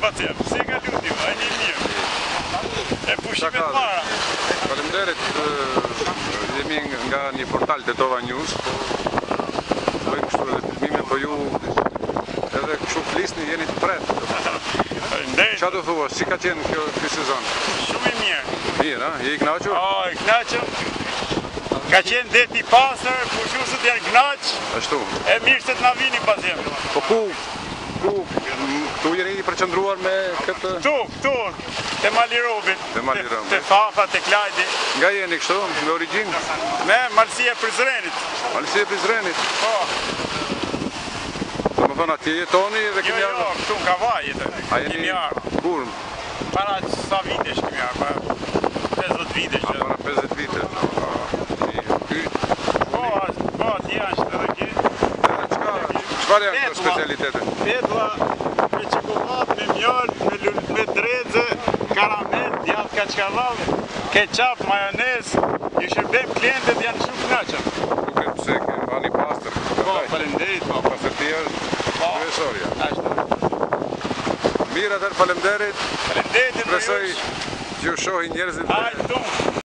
patjem, si e ka ty ti, a një mirë. E pushimet Shaka, para. jemi nga një portal të Tova News, po bëjmë kështu edhe filmime, po ju edhe kështu flisni, jeni të pretë. Qa Çfarë do thua? Si ka qenë kjo ky sezon? Shumë i mirë. Mirë, ha? Je i kënaqur? A, i kënaqur. Ka qenë det i pastër, kushtuesit janë kënaq. Ashtu. E mirë se të na vini pas Po ku? qëndruar me këtë... Këtu, këtu, të mali të fafa, të klajdi. Nga jeni kështu, me origin? Me malësia prizrenit. Malësia prizrenit? Po. Të më thonë, atje jetoni dhe kemi arë? Jo, jo, këtu në kavaj jetoni A jeni Kur? Para sa është kemi jarë, para 50 vite para 50 vite? Po, po, po, ti po, po, ashtë, dhe kemi. Qëpar janë specialitetet? Petla, fjallë me dreze, karamel, djallë kachkavallë, keqap, majonez, i shërbem klientet janë shumë të nëqëm. Nuk e pëse, ke bani pastër. Po, falemderit, po. Po, pasër ti është Po, ashtë të Mirë atër falemderit. Falemderit në rëqë. Presoj gjushohi njerëzit Ajë,